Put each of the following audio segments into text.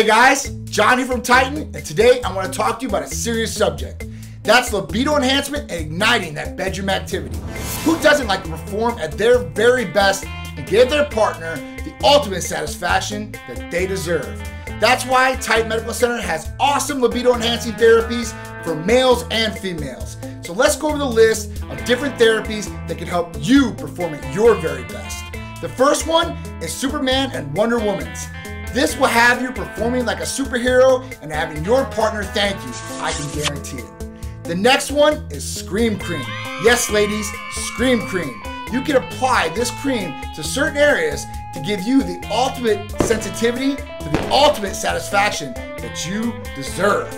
Hey guys, Johnny from Titan, and today I want to talk to you about a serious subject. That's libido enhancement and igniting that bedroom activity. Who doesn't like to perform at their very best and give their partner the ultimate satisfaction that they deserve? That's why Titan Medical Center has awesome libido enhancing therapies for males and females. So let's go over the list of different therapies that can help you perform at your very best. The first one is Superman and Wonder Woman's. This will have you performing like a superhero and having your partner thank you. I can guarantee it. The next one is Scream Cream. Yes, ladies, Scream Cream. You can apply this cream to certain areas to give you the ultimate sensitivity to the ultimate satisfaction that you deserve.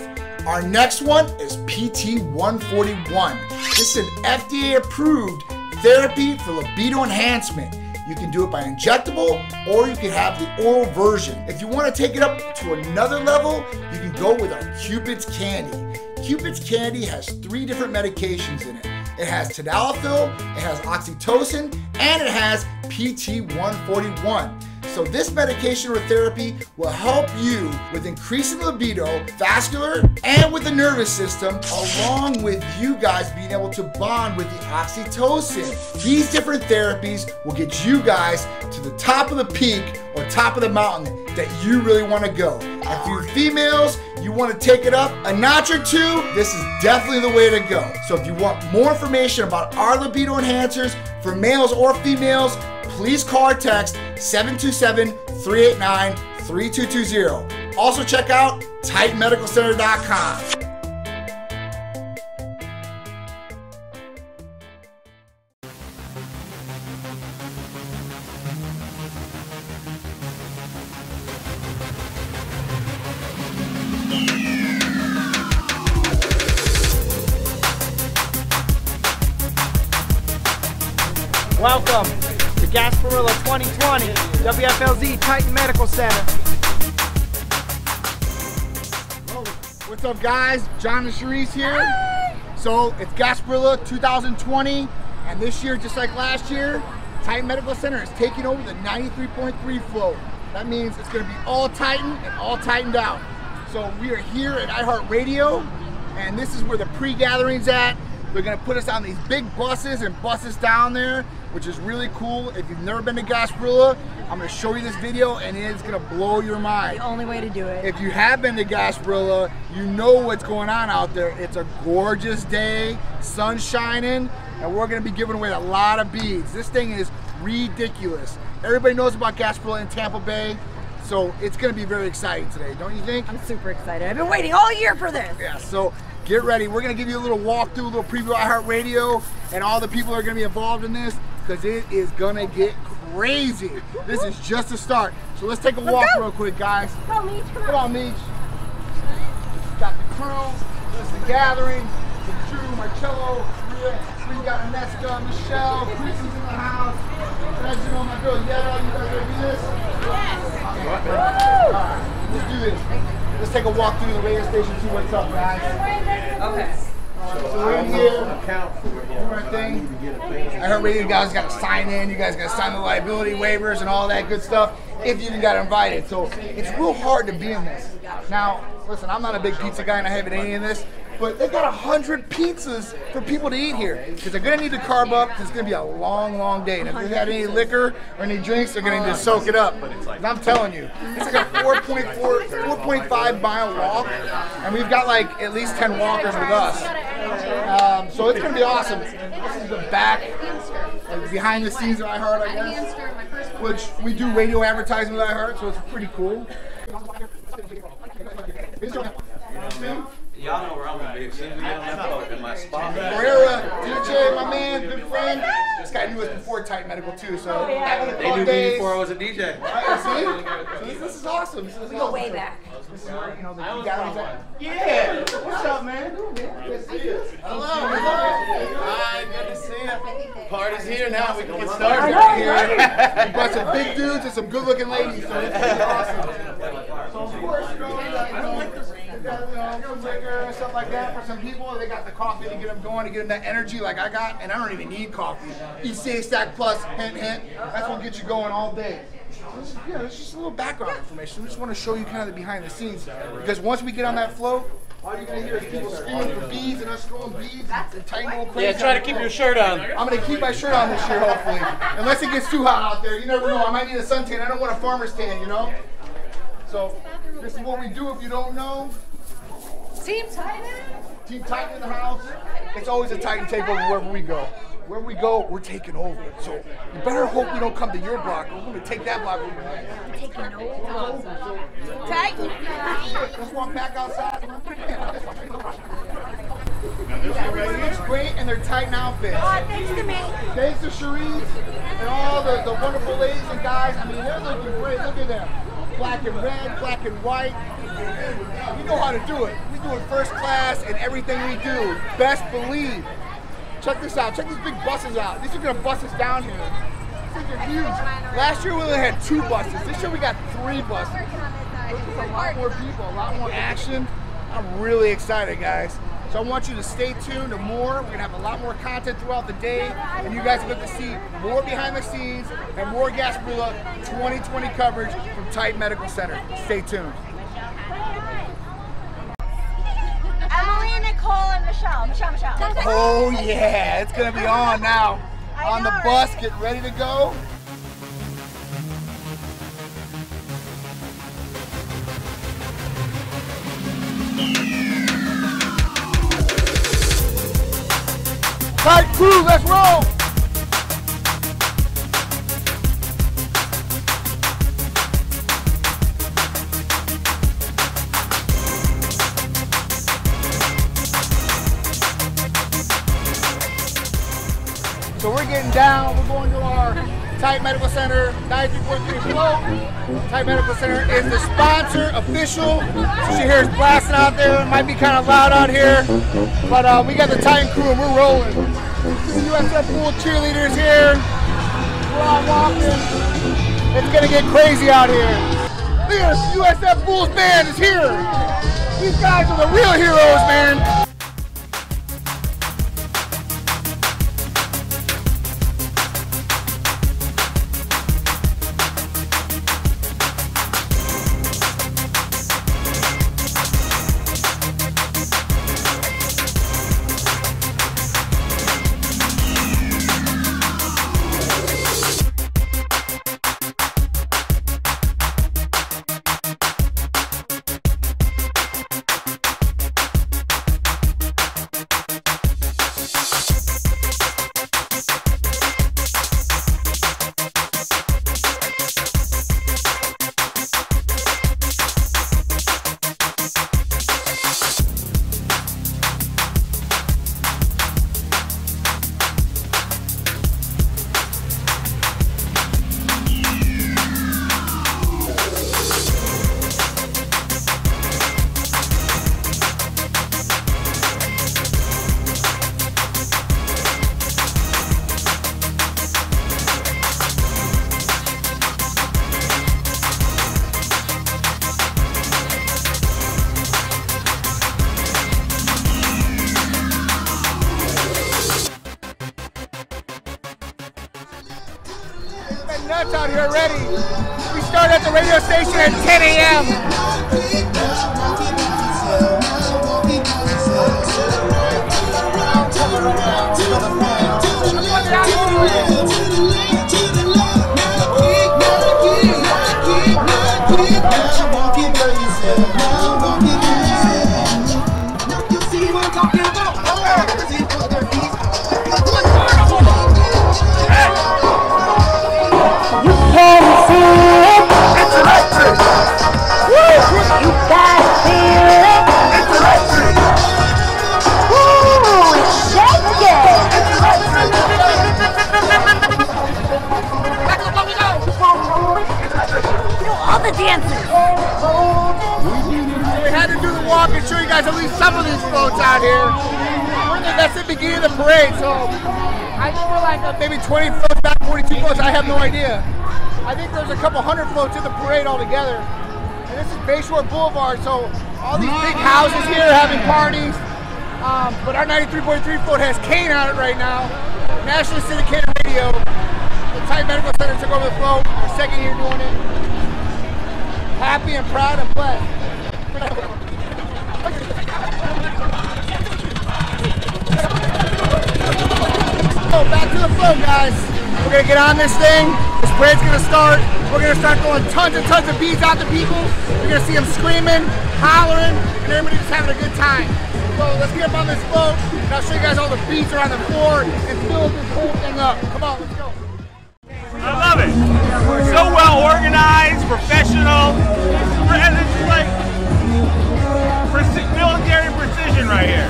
Our next one is PT141. This is an FDA approved therapy for libido enhancement. You can do it by injectable or you can have the oral version. If you want to take it up to another level, you can go with our Cupid's Candy. Cupid's Candy has three different medications in it. It has tadalafil, it has oxytocin, and it has PT141. So this medication or therapy will help you with increasing libido, vascular, and with the nervous system, along with you guys being able to bond with the oxytocin. These different therapies will get you guys to the top of the peak or top of the mountain that you really want to go. And for you females, you want to take it up a notch or two, this is definitely the way to go. So if you want more information about our libido enhancers for males or females, please call or text 727-389-3220. Also check out TitanMedicalCenter.com. Center. Oh, what's up guys? John and Cherise here. So it's Gasparilla 2020 and this year, just like last year, Titan Medical Center is taking over the 93.3 flow. That means it's gonna be all Titan and all tightened out. So we are here at iHeartRadio and this is where the pre-gathering's at. They're gonna put us on these big buses and buses down there, which is really cool. If you've never been to Gasparilla, I'm gonna show you this video and it's gonna blow your mind. The only way to do it. If you have been to Gasparilla, you know what's going on out there. It's a gorgeous day, sun shining, and we're gonna be giving away a lot of beads. This thing is ridiculous. Everybody knows about Gasparilla in Tampa Bay, so it's gonna be very exciting today, don't you think? I'm super excited. I've been waiting all year for this. Yeah, so get ready. We're gonna give you a little walkthrough, a little preview of iHeartRadio, and all the people are gonna be involved in this because it is gonna get crazy. This is just a start. So let's take a walk go. real quick, guys. Come on, Meech, come Come on. on, Meech. Got the crew, this is the gathering, the crew, Marcello, Rhea, we got Aneska, Michelle, Chris is in the house. Reginald, my girl Yetta, you guys ready to do this? Yes. Alright, let's do this. Let's take a walk through the radio station, see what's up, guys. Okay. iHeartRadio guys got to sign in, you guys got to sign the liability waivers and all that good stuff if you even got invited. So it's real hard to be in this. Now, listen, I'm not a big pizza guy and I haven't eaten any of this, but they got a hundred pizzas for people to eat here because they're gonna need to carb up. It's gonna be a long, long day. And if they had any liquor or any drinks, they're gonna need to soak it up. And I'm telling you, it's like a 4.4, 4.5 mile walk, and we've got like at least 10 walkers with us. Um, so it's gonna be awesome. This is the back, like behind the scenes of iHeart, I guess, which we do radio advertising with iHeart, so it's pretty cool. Y'all know where I'm gonna be. As soon as we get on that boat in my spot. Herrera, DJ, my man, good friend. This guy knew us before Titan Medical too, so back in the They club knew me before I was a DJ. Right, see? So this, this is awesome. This is We go awesome. way back. This is you know, the you guys at. Yeah. What's up, man? Good to. Hello. Hi, good to see you. Party's here now. We can get started. know, We brought some big dudes and some good looking ladies, so it's pretty awesome. So of course, you know, I don't like this. You know, some liquor and stuff like that for some people. They got the coffee to get them going, to get them that energy like I got, and I don't even need coffee. ECA Stack Plus, hint, hint. That's what gets you going all day. Yeah, it's just a little background information. We just want to show you kind of the behind the scenes. Because once we get on that float, all you're gonna hear is people screaming for beads and us throwing beads and tight little crazy. Yeah, try to keep your shirt on. I'm gonna keep my shirt on this year, hopefully. Unless it gets too hot out there. You never know. I might need a suntan. I don't want a farmer's tan, you know? So, this is what we do if you don't know. Team Titan. Team Titan in the house. It's always a Titan takeover wherever we go. Where we go, we're taking over. So you better hope we don't come to your block. We're going to take that block. Taking over. Titan. Let's walk back outside. It's great in their Titan outfits. Oh, thanks to me. Thanks to Cherise and all the, the wonderful ladies and guys. I mean, they're looking great. Look at them. Black and red, black and white. We know how to do it. We do it first class in everything we do. Best believe. Check this out. Check these big buses out. These are going to bus us down here. These are huge. Last year we only had two buses. This year we got three buses. There's a lot more people, a lot more action. I'm really excited, guys. So I want you to stay tuned to more. We're gonna have a lot more content throughout the day, and you guys are to see more behind the scenes and more Gasparilla 2020 coverage from Titan Medical Center. Stay tuned. Emily Nicole and Michelle. Michelle, Michelle. Oh yeah, it's gonna be on now. I On the bus, right? get ready to go. Tight crew, let's roll! So we're getting down. We're going to our Titan Medical Center 9343 Float. Titan Medical Center is the sponsor, official. So you hear us blasting out there. It might be kind of loud out here, but uh, we got the Titan crew and we're rolling. USF Bulls cheerleaders here. We're all walking. It's gonna get crazy out here. Look at this USF Bulls band is here. These guys are the real heroes, man. Here already. We start at the radio station at 10 a.m. dances. We had to do the walk and show you guys at least some of these floats out here. That's the beginning of the parade, so I think we're like uh, maybe 20 floats back, 42 floats. I have no idea. I think there's a couple hundred floats in the parade altogether. And this is Bayshore Boulevard, so all these big houses here having parties. Um, but our 93.3 float has Kane on it right now, nationally syndicated radio. the Titan Medical Center took over the flow. Our second year doing it. Happy and proud and blessed. So back to the flow, guys. We're gonna get on this thing. This parade's gonna start. We're gonna start throwing tons and tons of beads out to people. You're gonna see them screaming, hollering, and everybody just having a good time. So let's get up on this boat, and I'll show you guys all the beads around the floor and fill this whole thing up. Come on, let's go. I love it. So well organized, professional. And it's like military precision right here.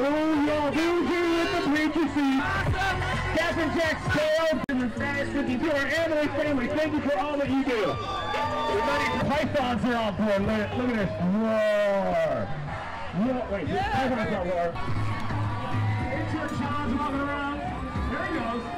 Oh, y'all, who's here with the seat? Captain Jack Scale and the Fast 52, our Emily family, thank you for all that you do. Everybody, pythons are on board. Look, at- look at this. Roar. Roar. Wait, pythons don't roar. It's your John's walking around. There he goes.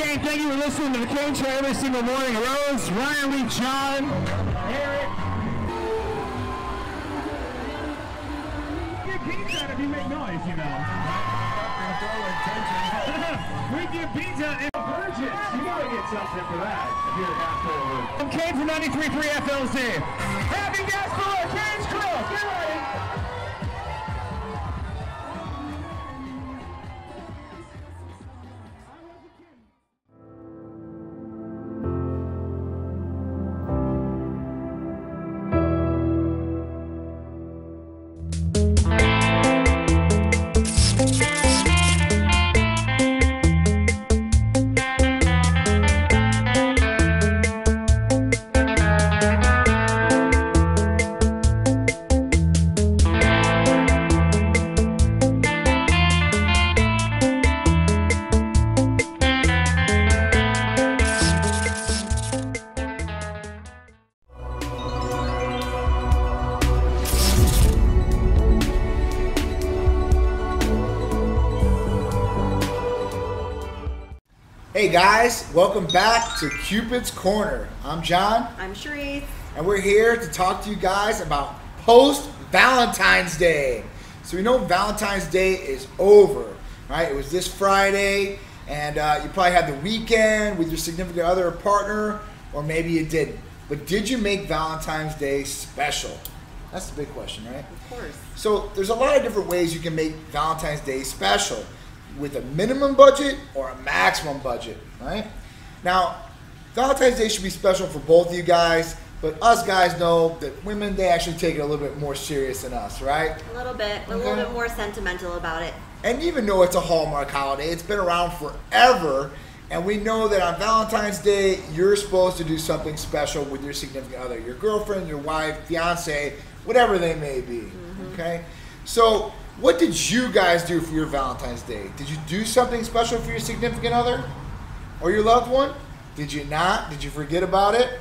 My name is Kane. Thank you for listening to the Kane Show every single morning. Rose, Ryan, Lee, John, Eric. Get pizza if you make noise, you know. we give pizza in virgins. You gotta get something for that if you're an asshole. I'm Kane from 93.3 FLZ. Happy Gasparilla Kane's Crew. Get ready. Welcome back to Cupid's Corner. I'm John, I'm Cherise. and we're here to talk to you guys about post Valentine's Day. So we know Valentine's Day is over, right? It was this Friday, and uh, you probably had the weekend with your significant other or partner, or maybe you didn't. But did you make Valentine's Day special? That's the big question, right? Of course. So there's a lot of different ways you can make Valentine's Day special with a minimum budget or a maximum budget, right? Now, Valentine's Day should be special for both of you guys, but us guys know that women they actually take it a little bit more serious than us, right? A little bit, a little bit more sentimental about it. And even though it's a Hallmark holiday, it's been around forever, and we know that on Valentine's Day you're supposed to do something special with your significant other, your girlfriend, your wife, fiance, whatever they may be. Mm-hmm. Okay? So, what did you guys do for your Valentine's Day? Did you do something special for your significant other or your loved one? Did you not? Did you forget about it?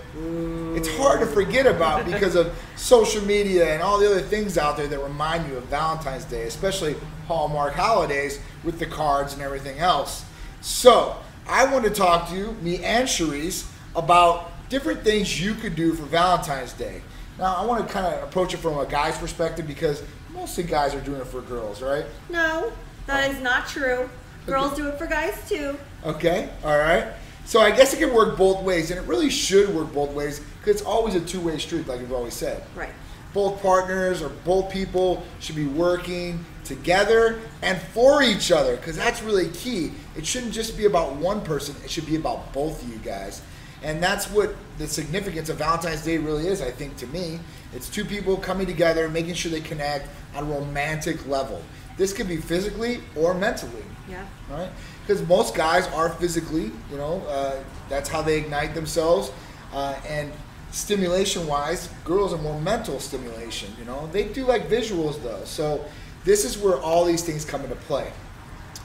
It's hard to forget about mm. because of social media and all the other things out there that remind you of Valentine's Day, especially Hallmark holidays with the cards and everything else. So, I want to talk to you, me and Cherise, about different things you could do for Valentine's Day. Now, I want to kind of approach it from a guy's perspective because mostly guys are doing it for girls, right? No, that is not true. Girls do it for guys too. Okay, all right. So I guess it can work both ways, and it really should work both ways because it's always a two-way street, like we've always said. Right. Both partners or both people should be working together and for each other because that's really key. It shouldn't just be about one person; it should be about both of you guys. And that's what the significance of Valentine's Day really is, I think, to me. It's two people coming together, making sure they connect on a romantic level. This could be physically or mentally Yeah. right? Because most guys are physically, you know, uh, that's how they ignite themselves. Uh, and stimulation wise, girls are more mental stimulation, you know. They do like visuals though. So this is where all these things come into play.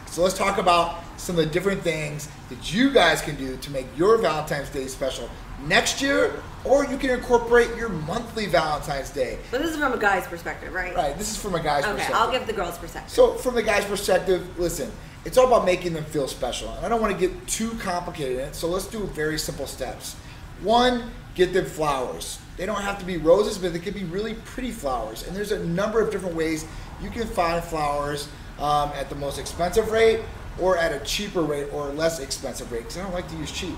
So let's talk about some of the different things that you guys can do to make your Valentine's Day special next year, or you can incorporate your monthly Valentine's Day. But this is from a guy's perspective, right? Right, this is from a guy's Okay, perspective. I'll give the girl's perspective. So, from the guy's perspective, listen, it's all about making them feel special. And I don't want to get too complicated in it, so let's do very simple steps. One, get them flowers. They don't have to be roses, but they could be really pretty flowers. And there's a number of different ways you can find flowers um, at the most expensive rate or at a cheaper rate or less expensive rate, because I don't like to use cheap.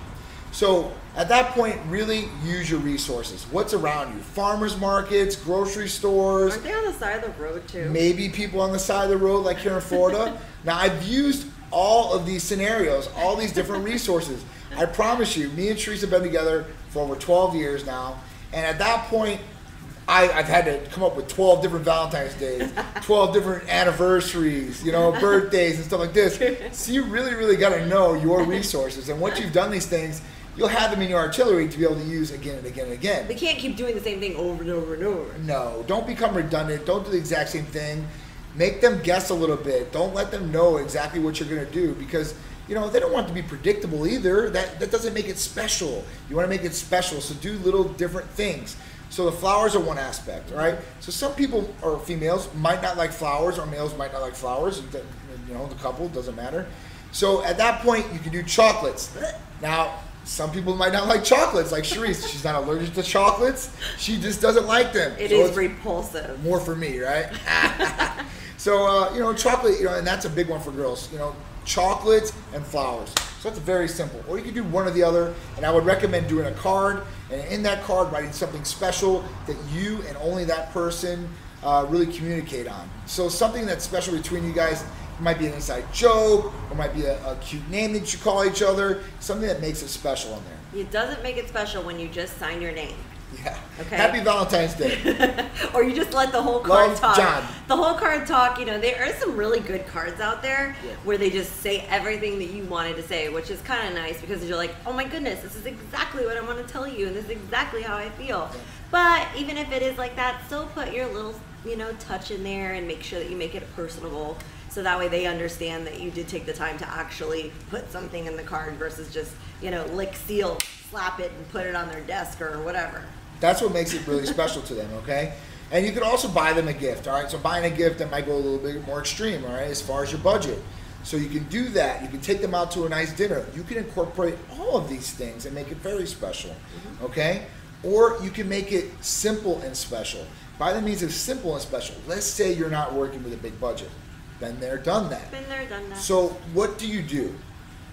So at that point, really use your resources. What's around you? Farmers markets, grocery stores, Aren't they on the side of the road too? maybe people on the side of the road like here in Florida. now I've used all of these scenarios, all these different resources. I promise you, me and Cherise have been together for over 12 years now, and at that point, I, I've had to come up with 12 different Valentine's days, 12 different anniversaries, you know, birthdays and stuff like this. So you really, really got to know your resources, and once you've done these things, you'll have them in your artillery to be able to use again and again and again. We can't keep doing the same thing over and over and over. No, don't become redundant. Don't do the exact same thing. Make them guess a little bit. Don't let them know exactly what you're going to do because you know they don't want to be predictable either. That that doesn't make it special. You want to make it special, so do little different things. So the flowers are one aspect, right? So some people or females might not like flowers, or males might not like flowers. You know, the couple doesn't matter. So at that point, you can do chocolates. Now, some people might not like chocolates, like Sharice. She's not allergic to chocolates. She just doesn't like them. It So is repulsive. more for me, right? so uh, you know, chocolate, you know, and that's a big one for girls. You know, chocolates and flowers. So that's very simple. Or you can do one or the other, and I would recommend doing a card, and in that card, writing something special that you and only that person uh, really communicate on. So something that's special between you guys. It might be an inside joke, or might be a, a cute name that you call each other. Something that makes it special in there. It doesn't make it special when you just sign your name. Yeah. Okay. Happy Valentine's Day. or you just let the whole card Love, talk. John. The whole card talk, you know, there are some really good cards out there Yeah. where they just say everything that you wanted to say, which is kind of nice because you're like, oh my goodness, this is exactly what I want to tell you, and this is exactly how I feel. But even if it is like that, still put your little, you know, touch in there and make sure that you make it personable. So that way they understand that you did take the time to actually put something in the card versus just, you know, lick, seal, slap it, and put it on their desk or whatever. That's what makes it really special to them, okay? And you could also buy them a gift, all right? So buying a gift that might go a little bit more extreme, all right, as far as your budget. So you can do that. You can take them out to a nice dinner. You can incorporate all of these things and make it very special. Mm-hmm. Okay? Or you can make it simple and special. By the means of simple and special, let's say you're not working with a big budget. Been there, done that. Been there, done that. So what do you do?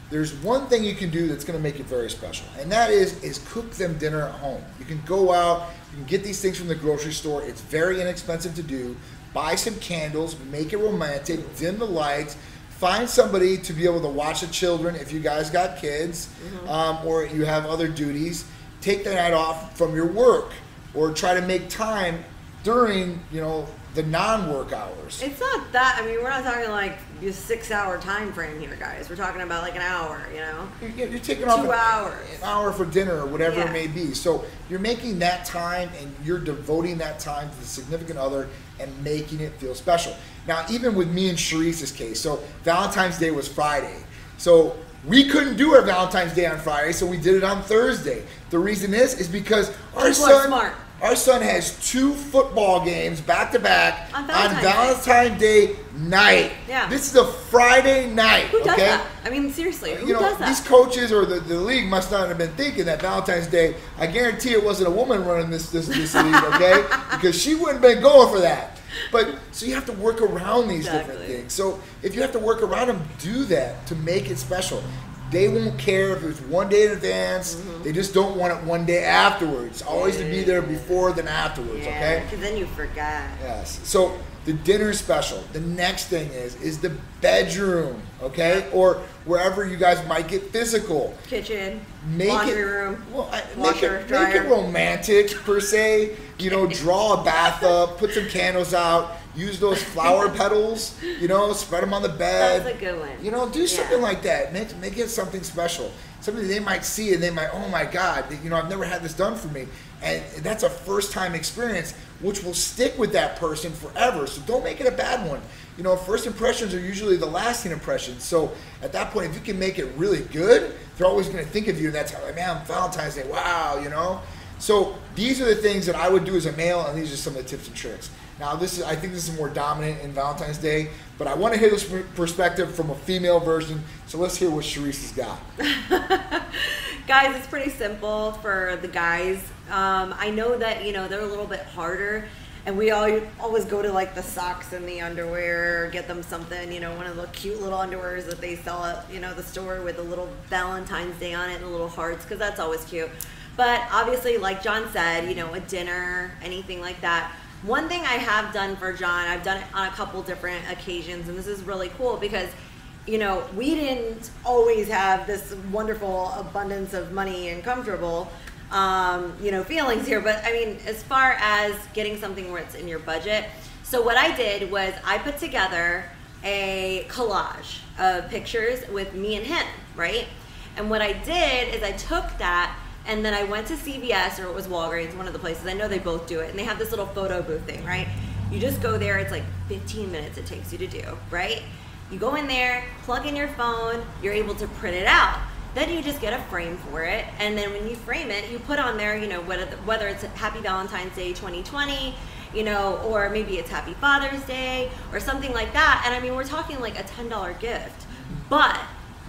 There's one thing you can do that's going to make it very special, and that is is cook them dinner at home. You can go out, you can get these things from the grocery store. It's very inexpensive to do. Buy some candles, make it romantic, dim the lights. Find somebody to be able to watch the children if you guys got kids, um, or you have other duties. Take the night off from your work, or try to make time during you know the non-work hours. It's not that. I mean, we're not talking like a six-hour time frame here, guys. We're talking about like an hour. You know. You're, you're taking off Two an, hours. an hour for dinner or whatever Yeah. it may be. So you're making that time and you're devoting that time to the significant other and making it feel special. Now, even with me and Sharice's case, so Valentine's Day was Friday. So we couldn't do our Valentine's Day on Friday, so we did it on Thursday. The reason is is because our People son smart. Our son has two football games back to back On on Valentine's Day. Day night. Yeah. This is a Friday night. Who does okay? that? I mean, seriously, uh, who you know, does that? these coaches or the, the league must not have been thinking that Valentine's Day. I guarantee it wasn't a woman running this this, this league, okay? because she wouldn't have been going for that. But so you have to work around these different things. So if you have to work around them, do that to make it special. They won't care if it's one day in advance. Mm-hmm. They just don't want it one day afterwards. Always to be there before than afterwards. yeah, Okay. because then you forget. Yes. So the dinner special. The next thing is is the bedroom, okay, or wherever you guys might get physical. Kitchen, Make laundry it, room, Well, I, make washer, it, dryer. make it romantic per se. You know, draw a bath up, put some candles out, use those flower petals. You know, spread them on the bed. That's a good one. You know, do Yeah. something like that. Make make it something special. Something they might see and they might, oh my God, you know, I've never had this done for me, and that's a first time experience, which will stick with that person forever. So don't make it a bad one. You know, first impressions are usually the lasting impressions. So at that point, if you can make it really good, they're always going to think of you. And that's how, like, man, Valentine's Day, wow, you know. So these are the things that I would do as a male, and these are some of the tips and tricks. Now, this is I think this is more dominant in Valentine's Day, but I want to hear this perspective from a female version. So let's hear what Sharice has got. guys it's pretty simple for the guys um, i know that you know they're a little bit harder and we all always go to like the socks and the underwear get them something you know one of the cute little underwears that they sell at you know the store with a little valentine's day on it and little hearts because that's always cute but obviously like john said you know a dinner anything like that one thing i have done for john i've done it on a couple different occasions and this is really cool because you know, we didn't always have this wonderful abundance of money and comfortable, um, you know, feelings here. But I mean, as far as getting something where it's in your budget, so what I did was I put together a collage of pictures with me and him, right? And what I did is I took that and then I went to CVS or it was Walgreens, one of the places. I know they both do it, and they have this little photo booth thing, right? You just go there. It's like 15 minutes it takes you to do, right? You go in there, plug in your phone, you're able to print it out. Then you just get a frame for it, and then when you frame it, you put on there, you know, whether whether it's Happy Valentine's Day 2020, you know, or maybe it's Happy Father's Day or something like that. And I mean, we're talking like a $10 gift, but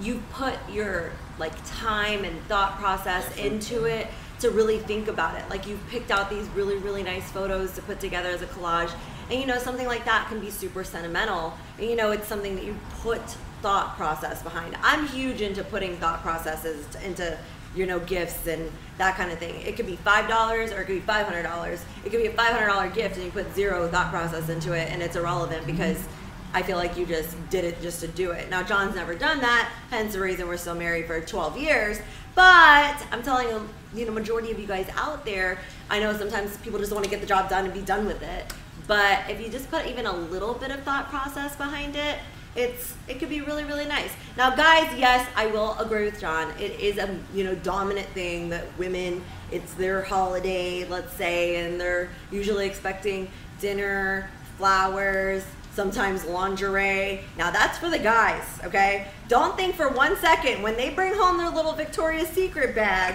you put your like time and thought process into it to really think about it. Like you've picked out these really, really nice photos to put together as a collage. And you know, something like that can be super sentimental. And you know, it's something that you put thought process behind. I'm huge into putting thought processes into, you know, gifts and that kind of thing. It could be $5 or it could be $500. It could be a $500 gift and you put zero thought process into it and it's irrelevant because mm-hmm. I feel like you just did it just to do it. Now, John's never done that, hence the reason we're still married for 12 years. But I'm telling you, you know, majority of you guys out there, I know sometimes people just want to get the job done and be done with it. But if you just put even a little bit of thought process behind it, it's it could be really really nice. Now, guys, yes, I will agree with John. It is a you know dominant thing that women it's their holiday, let's say, and they're usually expecting dinner, flowers, sometimes lingerie. Now that's for the guys, okay? Don't think for one second when they bring home their little Victoria's Secret bag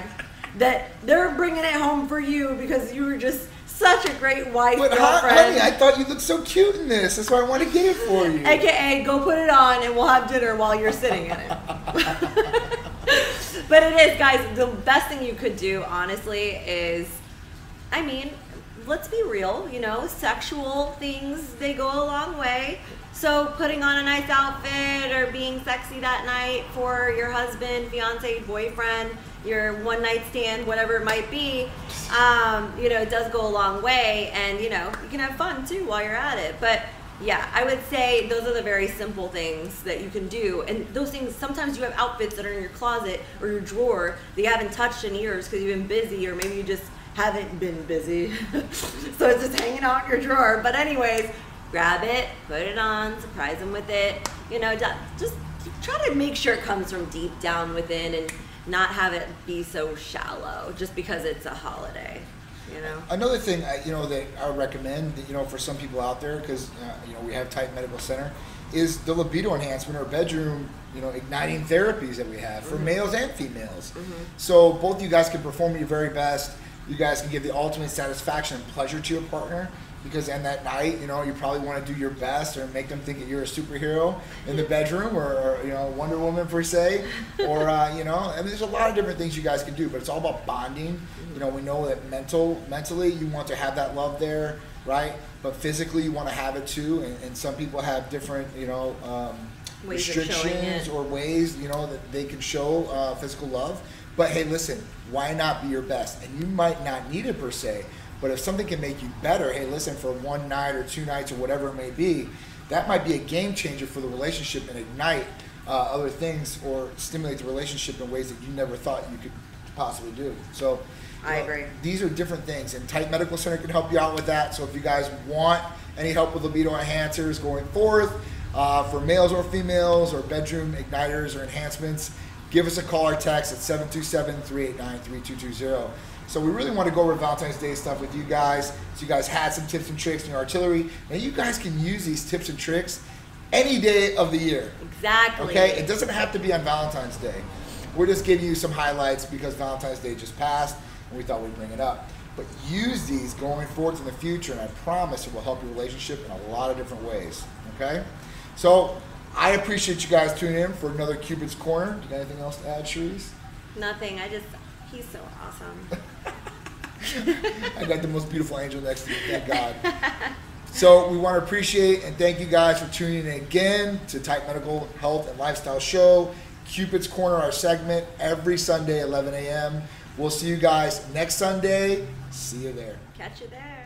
that they're bringing it home for you because you were just such a great wife, But girlfriend. honey, I thought you looked so cute in this. That's why I want to get it for you. AKA, go put it on and we'll have dinner while you're sitting in it. but it is, guys, the best thing you could do, honestly, is I mean, let's be real, you know, sexual things, they go a long way. So putting on a nice outfit or being sexy that night for your husband, fiance, boyfriend, your one night stand, whatever it might be, um, you know, it does go a long way and, you know, you can have fun too while you're at it. But yeah, I would say those are the very simple things that you can do. And those things, sometimes you have outfits that are in your closet or your drawer that you haven't touched in years because you've been busy or maybe you just haven't been busy. so it's just hanging out in your drawer. But anyways, grab it, put it on, surprise them with it. You know, just try to make sure it comes from deep down within and not have it be so shallow just because it's a holiday. You know. Another thing, uh, you know, that I would recommend, that, you know, for some people out there, because uh, you know we have Titan Medical Center, is the libido enhancement or bedroom, you know, igniting therapies that we have for males and females. So both you guys can perform your very best. You guys can give the ultimate satisfaction and pleasure to your partner. Because in that night, you know, you probably want to do your best or make them think that you're a superhero in the bedroom or, or you know, Wonder Woman per se. Or, uh, you know, I mean, there's a lot of different things you guys can do, but it's all about bonding. You know, we know that mental, mentally, you want to have that love there, right? But physically, you want to have it too. And, and some people have different, you know, um, Ways restrictions or ways, you know, that they can show uh, physical love. But hey, listen, why not be your best? And you might not need it per se, but if something can make you better, hey, listen, for one night or two nights or whatever it may be, that might be a game changer for the relationship and ignite uh, other things or stimulate the relationship in ways that you never thought you could possibly do. So, I know, agree. These are different things, and Titan Medical Center can help you out with that. So if you guys want any help with libido enhancers going forth, uh, for males or females, or bedroom igniters or enhancements, give us a call or text at 727-389-3220. So we really want to go over Valentine's Day stuff with you guys. So you guys had some tips and tricks in your artillery. and you guys can use these tips and tricks any day of the year. Exactly. Okay, it doesn't have to be on Valentine's Day. We're just giving you some highlights because Valentine's Day just passed, and we thought we'd bring it up. But use these going forward in the future, and I promise it will help your relationship in a lot of different ways. Okay, so I appreciate you guys tuning in for another Cupid's Corner. Do you got anything else to add, Cherise? Nothing. I just, he's so awesome. I got the most beautiful angel next to me. Thank God. So we want to appreciate and thank you guys for tuning in again to Titan Medical Health and Lifestyle Show. Cupid's Corner, our segment, every Sunday, 11 a.m. We'll see you guys next Sunday. See you there. Catch you there.